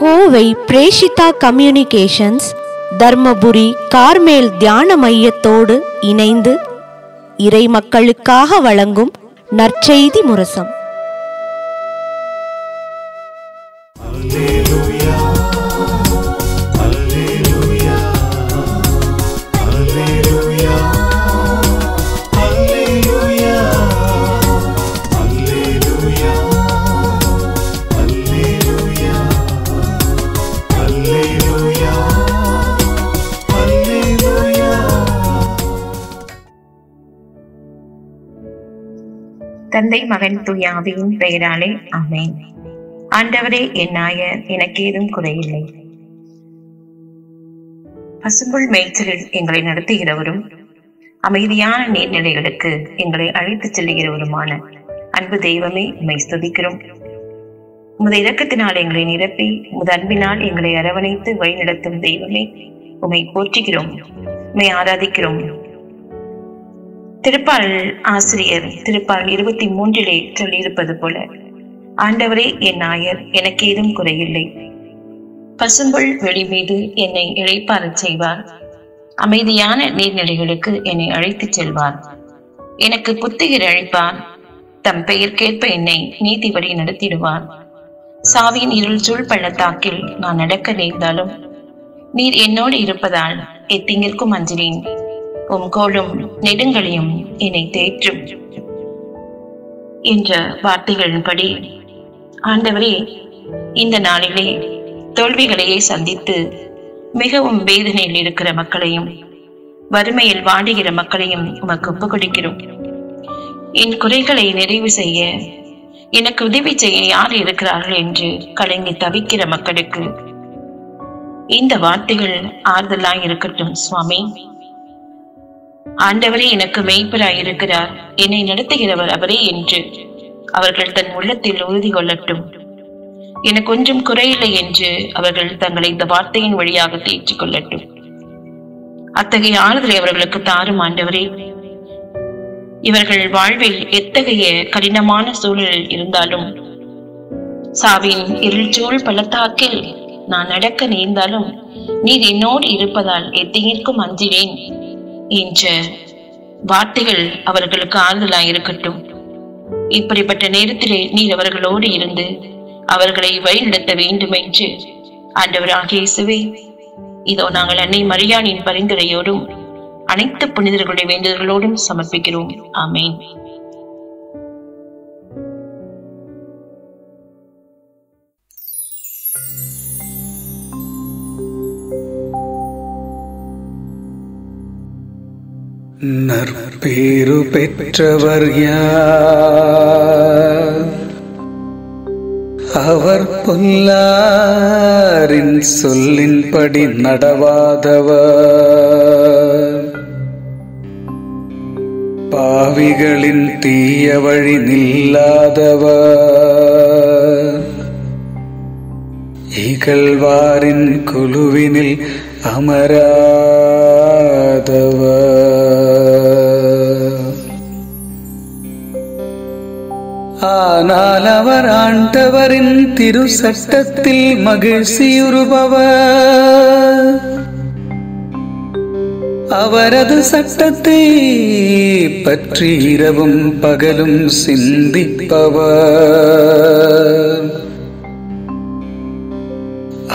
Kovai Preshitha communications Dharmapuri Carmel தியான மையத்தோடு இணைந்து இறை மக்களுக்காக வழங்கும் நற்செய்தி முரசம். தந்தை மகன் துயாவியின் பெயராலே ஆமென். ஆண்டவரே என் நாயர் எனக்கு ஏதும் குறையில்லை. பசும்புல் மேய்ச்சலில் எங்களை நடத்துகிறவரும் அமைதியான நீர்நிலைகளுக்கு எங்களை அழைத்துச் செல்லுகிறவருமான அன்பு தெய்வமே உம்மை ஸ்துதிக்கிறோம். உமது இரக்கத்தினால் எங்களை நிரப்பி உமது அன்பினால் எங்களை அரவணைத்து வழிநடத்தும் தெய்வமே உம்மை போற்றுகிறோம் உம்மை ஆராதிக்கிறோம். திருப்பால் ஆசிரியர் திருப்பால் இருபத்தி மூன்றிலே சொல்லியிருப்பது போல ஆண்டவரே என் நாயர் எனக்கு ஏதும் குறையில்லை. பசும்புல் வெளி மீது என்னை இழைப்பாரச் செய்வார். அமைதியான நீர்நிலைகளுக்கு என்னை அழைத்துச் செல்வார். எனக்கு புத்துயிர் அழைப்பார் தம் பெயர்க்கேற்ப என்னை நீதி வழி நடத்திடுவார். சாவியின் இருள் சூழ் பள்ளத்தாக்கில் நான் நடக்க நேர்ந்தாலும் நீர் என்னோடு இருப்பதால் எத்திங்கிற்கும் அஞ்சினேன். உம் கோலும் நெடுங்களையும் என்னை தேற்றும். என்ற வார்த்தைகளின்படி ஆண்டவரே இந்த நாளிலே தோல்விகளையே சந்தித்து மிகவும் வேதனையில் இருக்கிற மக்களையும் வறுமையில் வாடுகிற மக்களையும் உமக்கு ஒப்பு கொடுக்கிறோம். என் குறைகளை நிறைவு செய்ய எனக்கு உதவி செய்ய யார் இருக்கிறார்கள் என்று கலங்கி தவிக்கிற மக்களுக்கு இந்த வார்த்தைகள் ஆறுதலாய் இருக்கட்டும் சுவாமி. ஆண்டவரே எனக்கு மெய்ப்பராய் இருக்கிறார் என்னை நடத்துகிறவர் அவரே என்று. அவர்கள் தன் உள்ளத்தில் உறுதி கொள்ளட்டும் எனக்கு கொஞ்சம் குறையில்லை என்று அவர்கள் தங்களை இந்த வார்த்தையின் வழியாக தேற்றிக் கொள்ளட்டும் அத்தகைய ஆறுதலை அவர்களுக்கு தாரும் ஆண்டவரே. இவர்கள் வாழ்வில் எத்தகைய கடினமான சூழலில் இருந்தாலும் சாவின் இருள்சூழ் பள்ளத்தாக்கில் நான் நடக்க நேர்ந்தாலும் நீர் என்னோடு இருப்பதால் எத்தகையிற்கும் அஞ்சினேன். என்ற வார்த்தைகள் அவர்களுக்கு ஆறுதலாய் இருக்கட்டும் இப்படிப்பட்ட நேரத்திலே நீர் அவர்களோடு இருந்து அவர்களை வழிநடத்த வேண்டும் என்று ஆண்டவராகிய இயேசுவே இதோ நாங்கள் அன்னை மரியானின் பரிந்துரையோடும் அனைத்து புனிதர்களுடைய வேண்டுதல்களோடும் சமர்ப்பிக்கிறோம். ஆமென். நற்பேறு பெற்றவர் யார்? அவர் பொல்லாரின் சொல்லின்படி நடவாதவர். பாவிகளின் தீய வழி நில்லாதவர். இகழ்வாரின் குழுவினில் அமராதவர். ஆனால் அவர் ஆண்டவரின் திரு சட்டத்தில் மகிழ்ச்சியுறுபவர் அவரது சட்டத்தை பற்றி இரவும் பகலும் சிந்திப்பவர்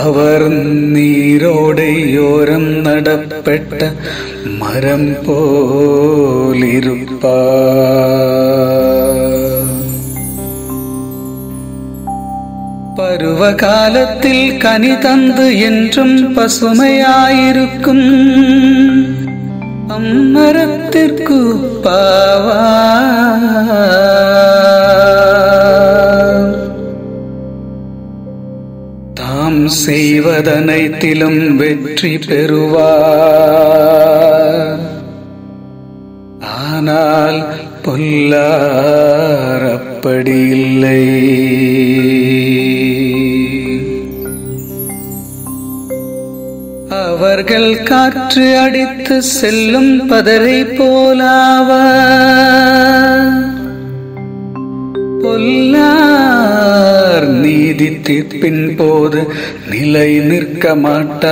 அவர் நீரோடையோரம் நடப்பட்ட மரம் போலிருப்பார் பருவ காலத்தில் கனி தந்து என்றும் பசுமையாயிருக்கும். அம்மரத்திற்கு பாவா தாம் செய்வதனைத்திலும் வெற்றி பெறுவார். ஆனால் பொல்லார் அப்படி இல்லை அவர்கள் காற்று அடித்து செல்லும் பதரை போலாவ பொல்லார் நீதி தீர்ப்பின் போது நிலை நிற்க மாட்டார்.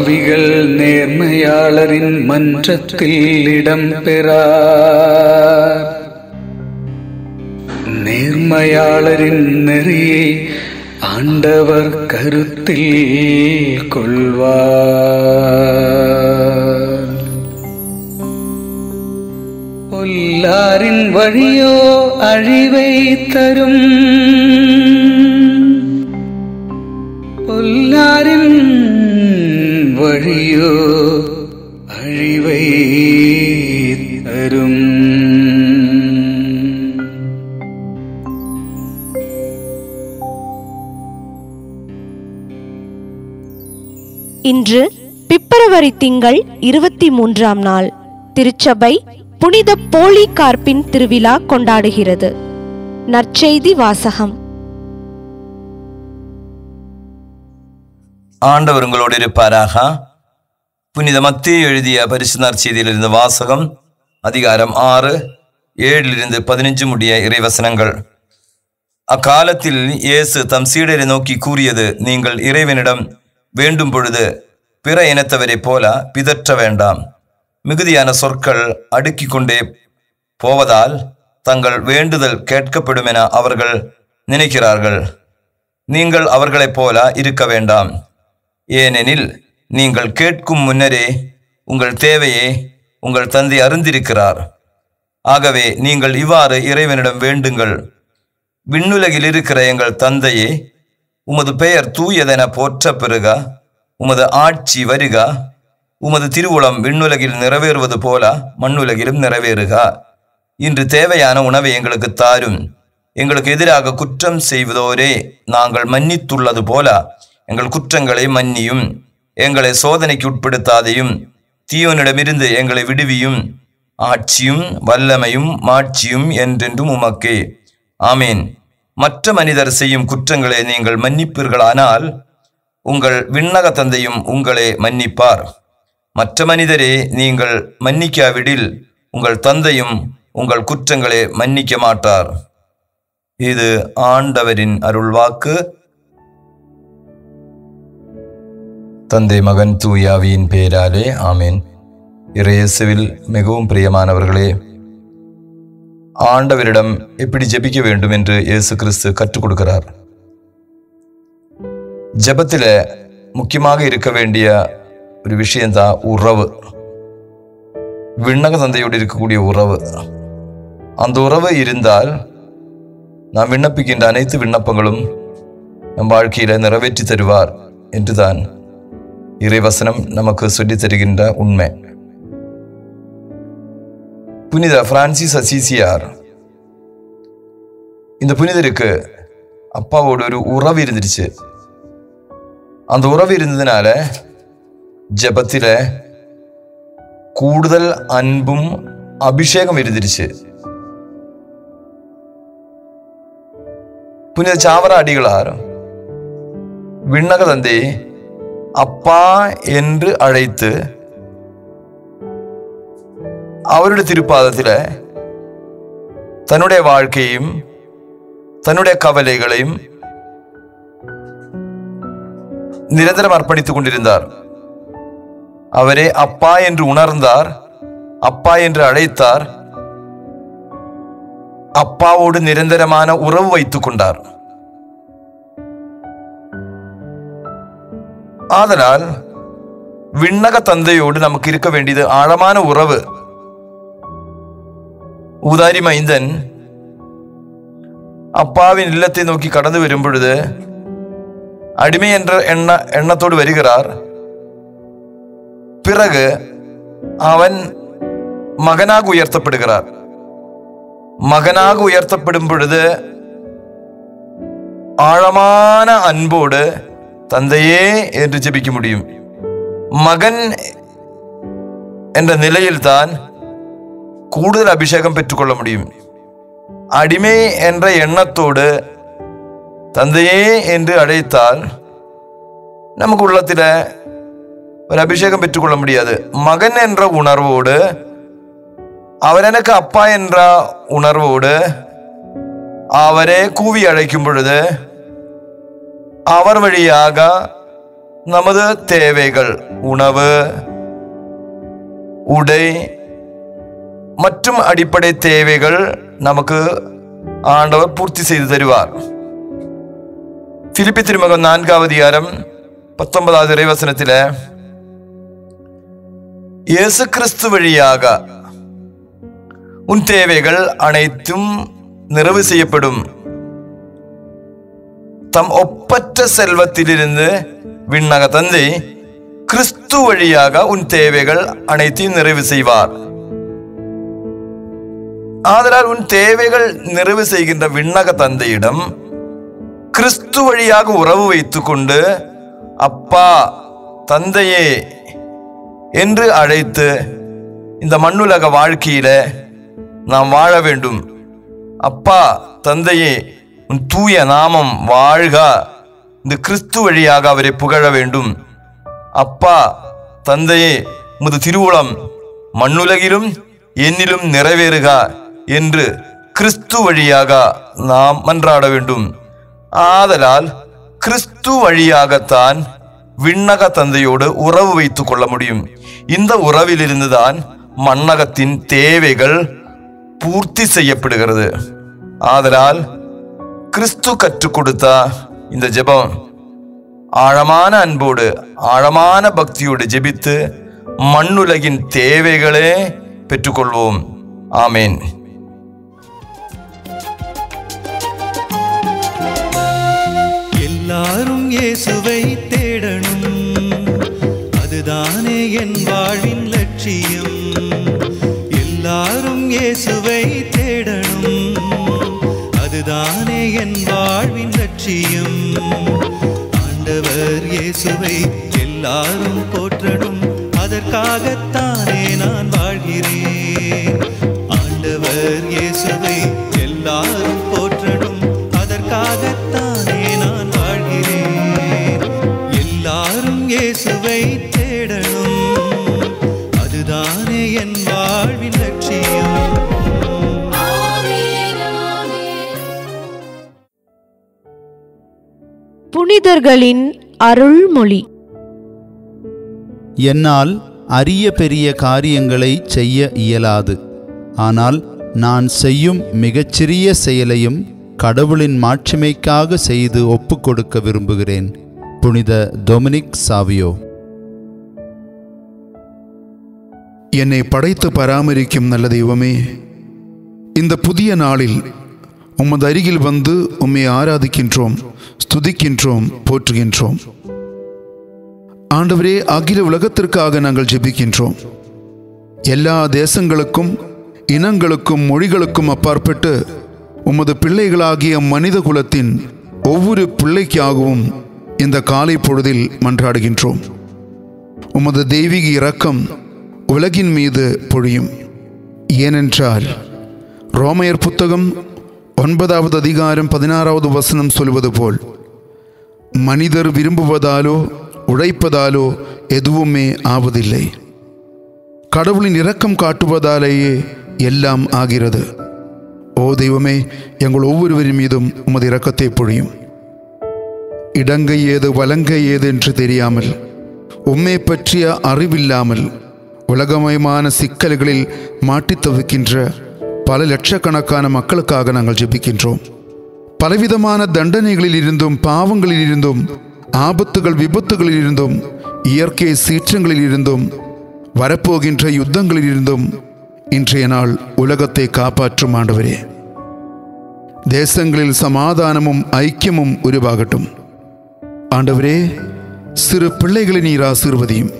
பாவிகள் நேர்மையாளரின் மன்றத்தில் இடம் பெறார் நேர்மையாளரின் நெறியை ஆண்டவர் கருத்தில் கொள்வார் பொல்லாரின் வழியோ அழிவை தரும் பொல்லாரின் வழியோ அழிவை தரும். இன்று பிப்ரவரி திங்கள் இருபத்தி மூன்றாம் நாள் திருச்சபை புனித போலிகார்ப்பின் திருவிழா கொண்டாடுகிறது. நற்செய்தி வாசகம். ஆண்டவர் உங்களோடு இருப்பாராக. புனித மத்திய எழுதிய பரிசுநார் செய்தியிலிருந்து வாசகம் அதிகாரம் ஆறு ஏழிலிருந்து பதினஞ்சு முடிய இறைவசனங்கள். அக்காலத்தில் இயேசு தம் சீடரை நோக்கி கூறியது நீங்கள் இறைவனிடம் வேண்டும் பொழுது பிற இனத்தவரை போல பிதற்ற வேண்டாம். மிகுதியான சொற்கள் அடுக்கி கொண்டே போவதால் தங்கள் வேண்டுதல் கேட்கப்படும் என அவர்கள் நினைக்கிறார்கள். நீங்கள் அவர்களைப் போல இருக்க வேண்டாம். ஏனெனில் நீங்கள் கேட்கும் முன்னரே உங்கள் தேவையை உங்கள் தந்தை அறிந்திருக்கிறார். ஆகவே நீங்கள் இவ்வாறு இறைவனிடம் வேண்டுங்கள். விண்ணுலகில் இருக்கிற எங்கள் தந்தையே உமது பெயர் தூயதென போற்ற பெறுக உமது ஆட்சி வருக உமது திருவுளம் விண்ணுலகில் நிறைவேறுவது போல மண்ணுலகிலும் நிறைவேறுக. இன்று தேவையான உணவை எங்களுக்கு தாரும். எங்களுக்கு எதிராக குற்றம் செய்வதோரே நாங்கள் மன்னித்துள்ளது போல எங்கள் குற்றங்களை மன்னியும். எங்களை சோதனைக்கு உட்படுத்தாதையும் தீவனிடமிருந்து எங்களை விடுவியும் ஆட்சியும் வல்லமையும் மாட்சியும் என்றென்றும் உமக்கே. ஆமேன். மற்ற மனிதர் செய்யும் குற்றங்களை நீங்கள் மன்னிப்பீர்களானால் உங்கள் விண்ணக தந்தையும் உங்களை மன்னிப்பார். மற்ற மனிதரே நீங்கள் மன்னிக்காவிடில் உங்கள் தந்தையும் உங்கள் குற்றங்களை மன்னிக்க மாட்டார். இது ஆண்டவரின் அருள்வாக்கு. தந்தை மகன் தூயாவியின் பேராலே ஆமேன். இறையேசுவில் மிகவும் பிரியமானவர்களே ஆண்டவரிடம் எப்படி ஜெபிக்க வேண்டும் என்று இயேசு கிறிஸ்து கற்றுக் கொடுக்கிறார். ஜபத்தில் முக்கியமாக இருக்க வேண்டிய ஒரு விஷயம்தான் உறவு. விண்ணக தந்தையோடு இருக்கக்கூடிய உறவு. அந்த உறவு இருந்தால் நாம் விண்ணப்பிக்கின்ற அனைத்து விண்ணப்பங்களும் நம் வாழ்க்கையில் நிறைவேற்றி தருவார் என்றுதான் இறைவசனம் நமக்கு சொல்லித் தருகின்ற உண்மை புனித பிரான்சிஸ் அசிசியார் இந்த புனிதருக்கு அப்பாவோட ஒரு உறவு இருந்துருச்சு அந்த உறவு இருந்ததுனால ஜெபத்தில கூடுதல் அன்பும் அபிஷேகம் இருந்துருச்சு புனித சாவர அடிகளார் விண்ணக தந்தை அப்பா என்று அழைத்து அவருடைய திருப்பாதத்தில் தன்னுடைய வாழ்க்கையும் தன்னுடைய கவலைகளையும் நிரந்தரம் அர்ப்பணித்துக் கொண்டிருந்தார். அவரே அப்பா என்று உணர்ந்தார் அப்பா என்று அழைத்தார் அப்பாவோடு நிரந்தரமான உறவு வைத்துக் கொண்டார். ஆதலால் விண்ணக தந்தையோடு நமக்கு இருக்க வேண்டியது ஆழமான உறவு ஊதாரி மைந்தன் அப்பாவின் இல்லத்தை நோக்கி கடந்து வரும் பொழுது அடிமை என்ற எண்ண எண்ணத்தோடு வருகிறார் பிறகு அவன் மகனாக உயர்த்தப்படுகிறார் மகனாக உயர்த்தப்படும் பொழுது ஆழமான அன்போடு தந்தையே என்று ஜெபிக்க முடியும். மகன் என்ற நிலையில் தான் கூடுதல் அபிஷேகம் பெற்றுக்கொள்ள முடியும். அடிமை என்ற எண்ணத்தோடு தந்தையே என்று அழைத்தால் நமக்கு உள்ளத்தில் ஒரு அபிஷேகம் பெற்றுக்கொள்ள முடியாது. மகன் என்ற உணர்வோடு அவர் எனக்கு அப்பா என்ற உணர்வோடு அவரே கூவி அழைக்கும் பொழுது அவர் வழியாக நமது தேவைகள் உணவு உடை மற்றும் அடிப்படை தேவைகள் நமக்கு ஆண்டவர் பூர்த்தி செய்து தருவார். பிலிப்பி திருமகம் நான்காவது அதிகாரம் பத்தொன்பதாவது இறைவசனத்தில் இயேசு கிறிஸ்து வழியாக உன் தேவைகள் அனைத்தும் நிறைவு செய்யப்படும். தம் ஒப்பற்ற செல்வத்திலிருந்து விண்ணக தந்தை கிறிஸ்து வழியாக உன் தேவைகள் அனைத்தையும் நிறைவு செய்வார் ஆதலால் உன் தேவைகள் நிறைவு செய்கின்ற விண்ணக தந்தையிடம் கிறிஸ்து வழியாக உறவு வைத்துக்கொண்டு அப்பா தந்தையே என்று அழைத்து இந்த மண்ணுலக வாழ்க்கையில நாம் வாழ வேண்டும் அப்பா தந்தையே உன் தூய நாமம் வாழ்க. இந்த கிறிஸ்து வழியாக அவரை புகழ வேண்டும். அப்பா தந்தையே உமது திருவுளம் மண்ணுலகிலும் என்னிலும் நிறைவேறுக என்று கிறிஸ்து வழியாக நாம் மன்றாட வேண்டும். ஆதலால் கிறிஸ்து வழியாகத்தான் விண்ணக தந்தையோடு உறவு வைத்துக் கொள்ள முடியும். இந்த உறவிலிருந்துதான் மண்ணகத்தின் தேவைகள் பூர்த்தி செய்யப்படுகிறது. ஆதலால் கிறிஸ்து கற்றுக் கொடுத்தா இந்த ஜெபம் ஆழமான அன்போடு ஆழமான பக்தியோடு ஜெபித்து மண்ணுலகின் தேவைகளே பெற்றுக்கொள்வோம். ஆமேன். எல்லாரும் இயேசுவை தேடணும். அதுதானே என் வாழ்வின் லட்சியம். எல்லாரும் இயேசுவை நானே என் வாழ்வின் லட்சியம்? ஆண்டவர் இயேசுவை எல்லாரும் போற்றடும் அதற்காகத்தானே நான் புனிதர்களின் அருள்மொழி. என்னால் அரிய பெரிய காரியங்களை செய்ய இயலாது. ஆனால் நான் செய்யும் மிகச்சிறிய செயலையும் கடவுளின் மாட்சிமைக்காக செய்து ஒப்புக்கொடுக்க விரும்புகிறேன். புனித டொமினிக் சாவியோ. என்னை படைத்து பராமரிக்கும் நல்ல தெய்வமே இந்த புதிய நாளில் உமது அருகில் வந்து உம்மை ஆராதிக்கின்றோம். ஸ்துதிக்கின்றோம் போற்றுகின்றோம். ஆண்டவரே அகில உலகத்திற்காக நாங்கள் ஜெபிக்கின்றோம். எல்லா தேசங்களுக்கும் இனங்களுக்கும் மொழிகளுக்கும் அப்பாற்பட்டு உமது பிள்ளைகளாகிய மனித குலத்தின் ஒவ்வொரு பிள்ளைக்காகவும் இந்த காலை பொழுதில் மன்றாடுகின்றோம். உமது தெய்வீக இரக்கம் உலகின் மீது பொழியும். ஏனென்றால் ரோமையர் புத்தகம் ஒன்பதாவது அதிகாரம் பதினாறாவது வசனம் சொல்வது போல் மனிதர் விரும்புவதாலோ உழைப்பதாலோ எதுவுமே ஆவதில்லை. கடவுளின் இரக்கம் காட்டுவதாலேயே எல்லாம் ஆகிறது. ஓ தெய்வமே எங்கள் ஒவ்வொருவரின் மீதும் உமது இரக்கத்தை பொழியும். இடங்கை ஏது வலங்கை ஏது என்று தெரியாமல் உம்மை பற்றிய அறிவில்லாமல் உலகமயமான சிக்கல்களில் மாட்டித் தவிக்கின்ற பல லட்சக்கணக்கான மக்களுக்காக நாங்கள் ஜெபிக்கின்றோம். பலவிதமான தண்டனைகளில் இருந்தும் பாவங்களில் இருந்தும் ஆபத்துகள் விபத்துகளில் இருந்தும் இயற்கை சீற்றங்களில் இருந்தும் வரப்போகின்ற யுத்தங்களில் இருந்தும் இன்றைய நாள் உலகத்தை காப்பாற்றும் ஆண்டவரே. தேசங்களில் சமாதானமும் ஐக்கியமும் உருவாகட்டும். ஆண்டவரே சிறு பிள்ளைகளை நீர் ஆசீர்வதியும்.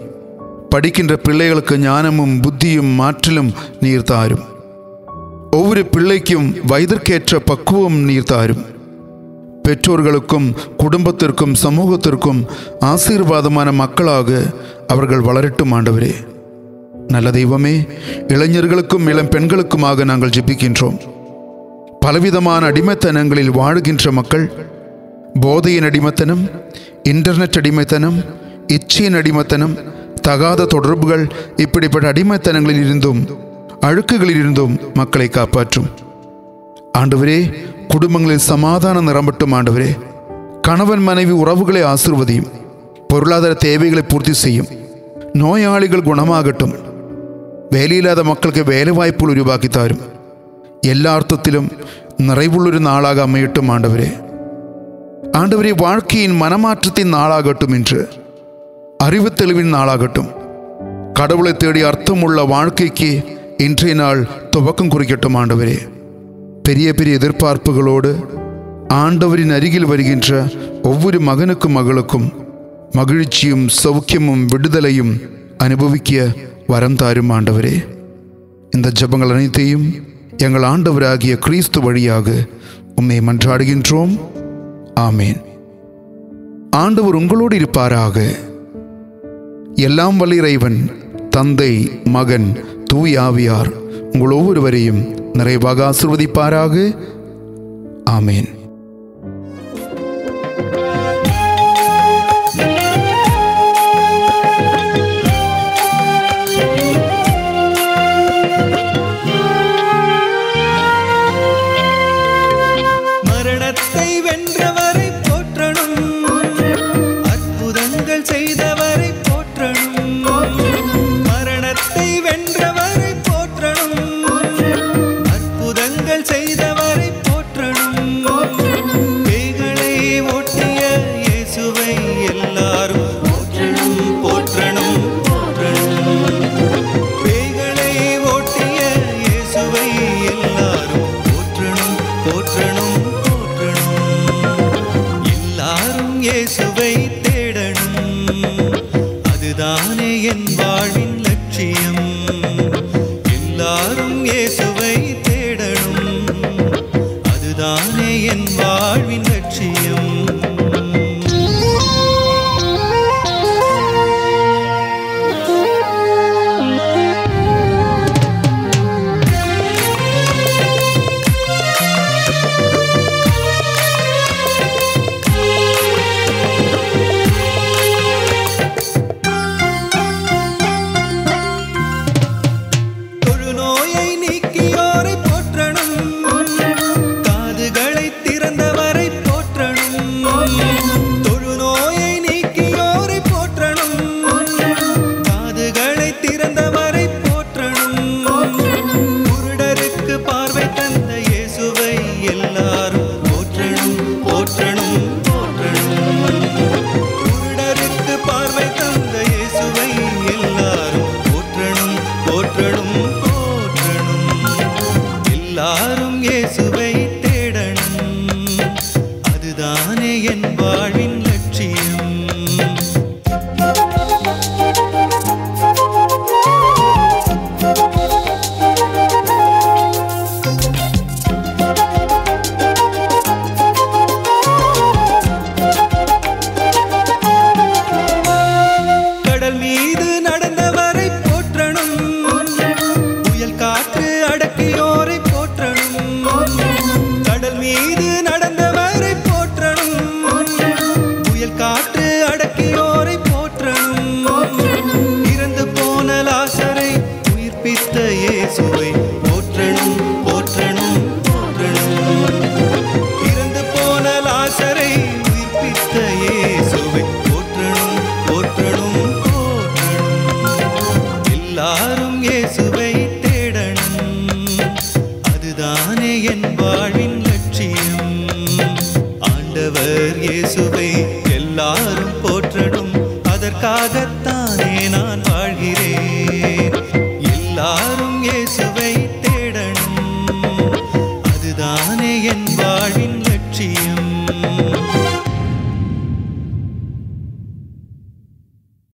படிக்கின்ற பிள்ளைகளுக்கு ஞானமும் புத்தியும் மாற்றலும் நீர் தாரும். ஒவ்வொரு பிள்ளைக்கும் வயதிற்கேற்ற பக்குவம் நீர் தாரும். பெற்றோர்களுக்கும் குடும்பத்திற்கும் சமூகத்திற்கும் ஆசீர்வாதமான மக்களாக அவர்கள் வளரட்டும் ஆண்டவரே. நல்ல தெய்வமே இளைஞர்களுக்கும் இளம் பெண்களுக்குமாக நாங்கள் ஜெபிக்கின்றோம். பலவிதமான அடிமைத்தனங்களில் வாழுகின்ற மக்கள் போதையின் அடிமைத்தனம் இன்டர்நெட் அடிமைத்தனம் இச்சையின் அடிமைத்தனம் தகாத தொடர்புகள் இப்படிப்பட்ட அடிமைத்தனங்களில் இருந்தும் அழுக்குகளில் இருந்தும் மக்களை காப்பாற்றும் ஆண்டவரே குடும்பங்களில் சமாதானம் நிரம்பட்டும் ஆண்டவரே கணவன் மனைவி உறவுகளை ஆசிர்வதியும் பொருளாதார தேவைகளை பூர்த்தி செய்யும் நோயாளிகள் குணமாகட்டும் വേലയില്ലാത്ത മക്കൾക്ക് വേലവായ്പകൾ ഉരുവാക്കി തരും എല്ലാ അർത്ഥത്തിലും നിറവുള്ളൊരു നാളാക അമ്മയിട്ടും ആണ്ടവരെ ஆண்டவரே வாழ்க்கையின் மனமாற்றத்தின் நாளாகட்டும் என்று அறிவு தெளிவின் நாளாகட்டும் கடவுளை தேடி அர்த்தமுள்ள வாழ்க்கைக்கு இன்றைய நாள் துவக்கம் குறிக்கட்டும் ஆண்டவரே. பெரிய பெரிய எதிர்பார்ப்புகளோடு ஆண்டவரின் அருகில் வருகின்ற ஒவ்வொரு மகனுக்கும் மகளுக்கும் மகிழ்ச்சியும் சௌக்கியமும் விடுதலையும் அனுபவிக்க வரம் தாரும் ஆண்டவரே. இந்த ஜபங்கள் அனைத்தையும் எங்கள் ஆண்டவராகிய கிறிஸ்து வழியாக உம்மை மன்றாடுகின்றோம். ஆமேன். ஆண்டவர் உங்களோடு இருப்பாராக. எல்லாம் வல்ல இறைவன் தந்தை மகன் தூய் ஆவியார் உங்கள் ஒவ்வொருவரையும் நிறைவாக ஆசிர்வதிப்பாராக. ஆமேன். எல்லாரும்